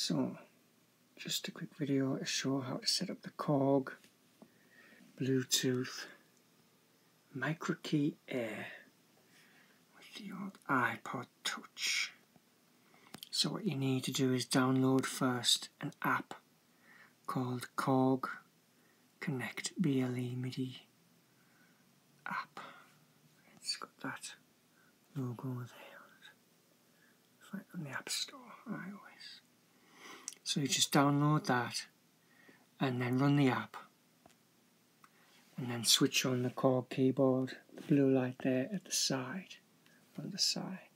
So, just a quick video to show how to set up the Korg Bluetooth MicroKey Air with the old iPod Touch. So what you need to do is download first an app called Korg Connect BLE MIDI app. It's got that logo there on it. Find on the App Store, iOS. So you just download that and then run the app and then switch on the Korg keyboard, the blue light there at the side, on the side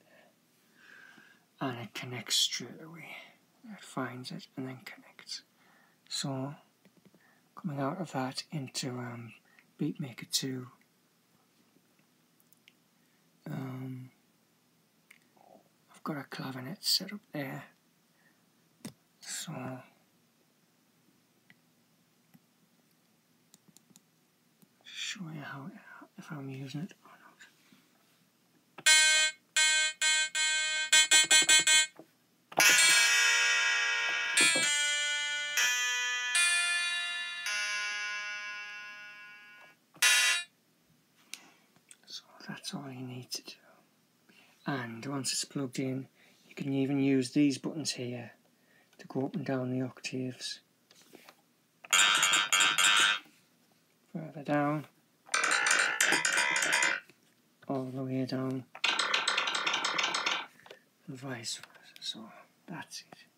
and it connects straight away. It finds it and then connects. So coming out of that into um, Beatmaker 2 um, I've got a clavinet set up there so show you how if I'm using it or not. So that's all you need to do. And once it's plugged in, you can even use these buttons here go up and down the octaves. Further down, all the way down, and vice versa. So that's it.